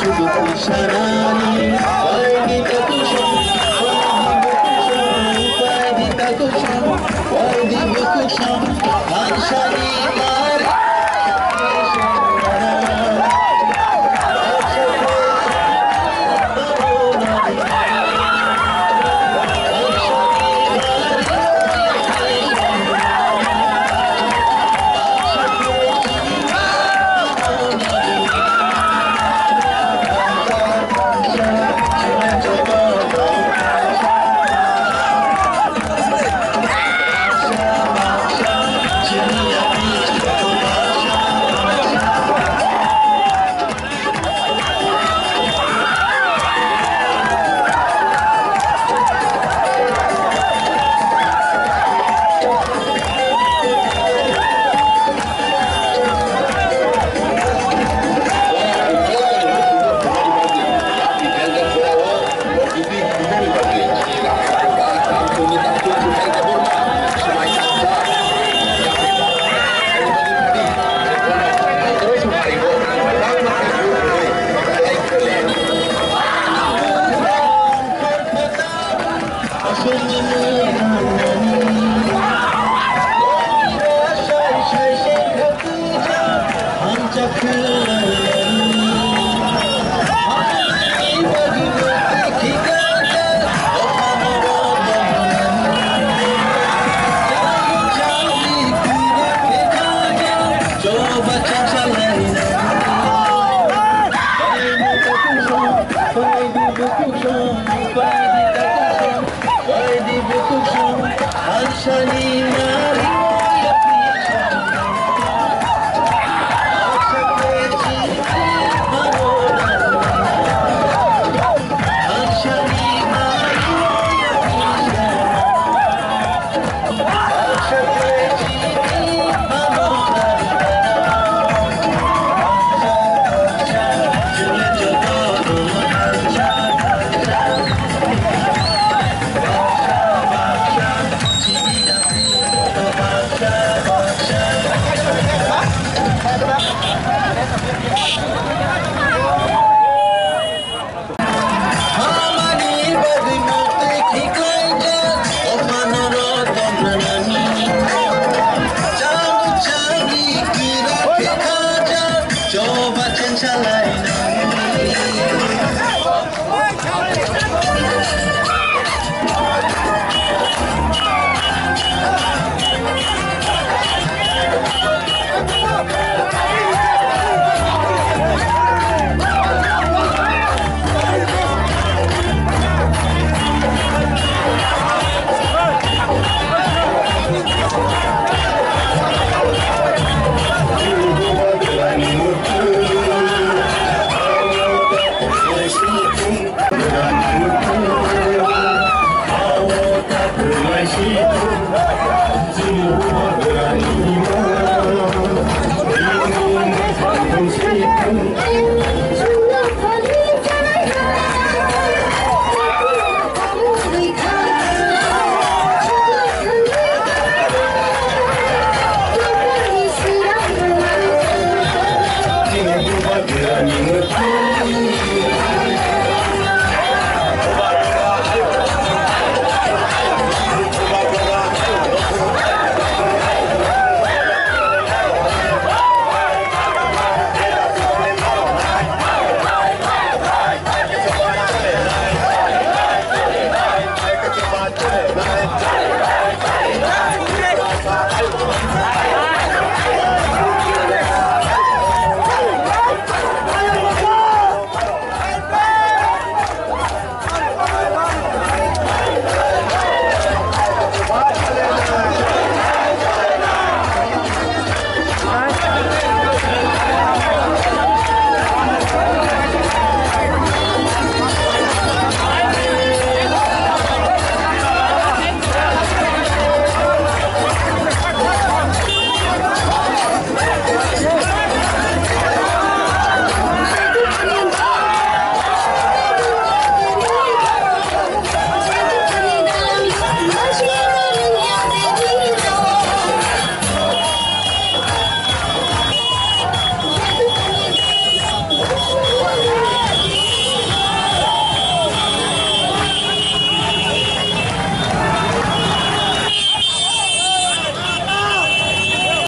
Mono kuchudu I've done you a